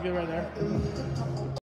good right there.